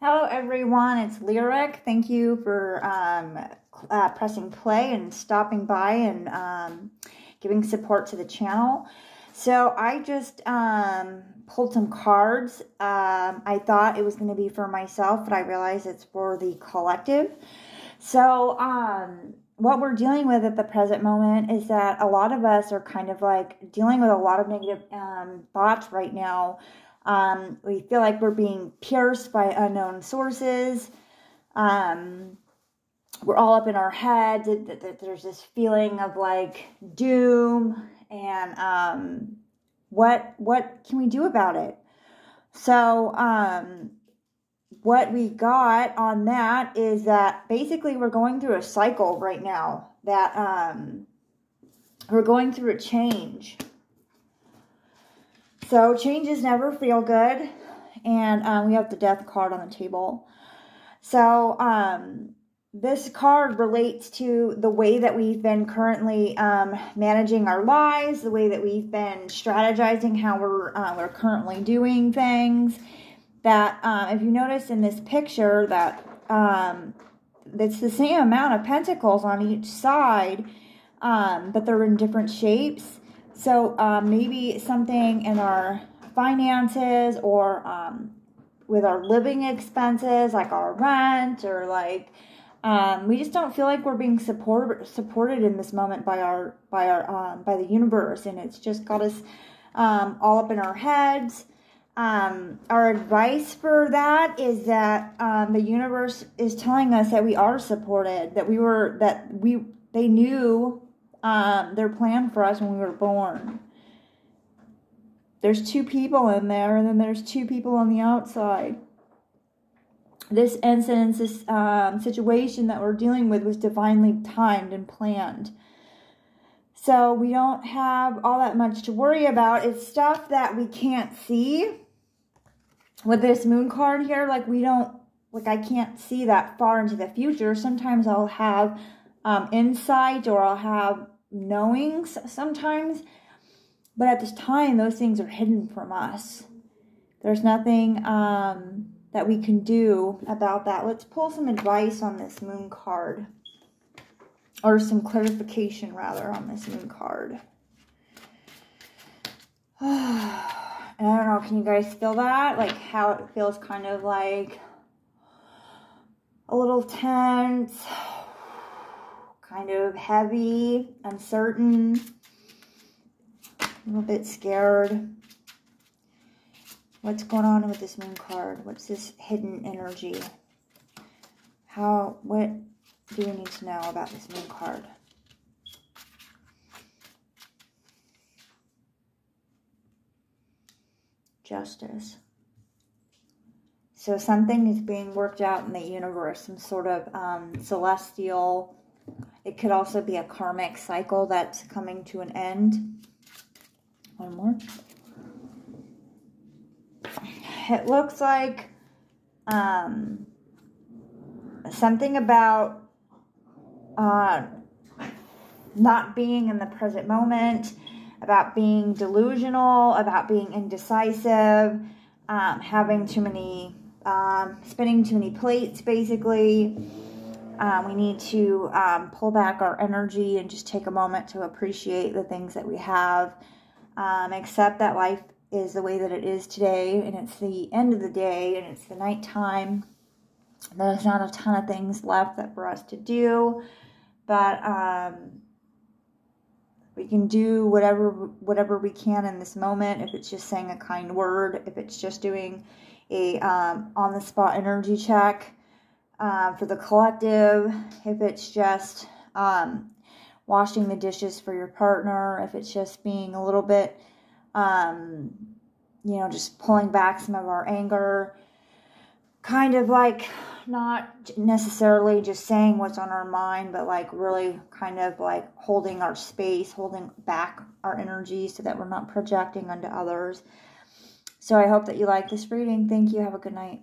Hello, everyone. It's Lyric. Thank you for um, uh, pressing play and stopping by and um, giving support to the channel. So I just um, pulled some cards. Um, I thought it was going to be for myself, but I realized it's for the collective. So um, what we're dealing with at the present moment is that a lot of us are kind of like dealing with a lot of negative um, thoughts right now um, we feel like we're being pierced by unknown sources. Um, we're all up in our heads. There's this feeling of like doom and um, what what can we do about it? So um, what we got on that is that basically we're going through a cycle right now that um, we're going through a change so changes never feel good. And um, we have the death card on the table. So um, this card relates to the way that we've been currently um, managing our lives, the way that we've been strategizing how we're uh, we're currently doing things. That um, if you notice in this picture that um, it's the same amount of pentacles on each side, um, but they're in different shapes. So um, maybe something in our finances or um, with our living expenses, like our rent or like um, we just don't feel like we're being support, supported in this moment by our by our um, by the universe, and it's just got us um, all up in our heads. Um, our advice for that is that um, the universe is telling us that we are supported, that we were that we they knew um, their plan for us when we were born. There's two people in there, and then there's two people on the outside. This incident, this um, situation that we're dealing with was divinely timed and planned. So we don't have all that much to worry about. It's stuff that we can't see. With this moon card here, like we don't, like I can't see that far into the future. Sometimes I'll have um, insight or I'll have knowings sometimes. But at this time, those things are hidden from us. There's nothing um, that we can do about that. Let's pull some advice on this moon card. Or some clarification, rather, on this moon card. and I don't know, can you guys feel that? Like how it feels kind of like a little tense kind of heavy, uncertain, a little bit scared. What's going on with this moon card? What's this hidden energy? How, what do we need to know about this moon card? Justice. So something is being worked out in the universe, some sort of um, celestial it could also be a karmic cycle that's coming to an end. One more. It looks like um, something about uh, not being in the present moment, about being delusional, about being indecisive, um, having too many, um, spinning too many plates, basically. Um, we need to um, pull back our energy and just take a moment to appreciate the things that we have. Um, accept that life is the way that it is today, and it's the end of the day, and it's the nighttime. There's not a ton of things left that for us to do, but um, we can do whatever whatever we can in this moment. If it's just saying a kind word, if it's just doing a um, on the spot energy check uh, for the collective, if it's just um, washing the dishes for your partner, if it's just being a little bit, um, you know, just pulling back some of our anger, kind of like not necessarily just saying what's on our mind, but like really kind of like holding our space, holding back our energy so that we're not projecting onto others. So I hope that you like this reading. Thank you. Have a good night.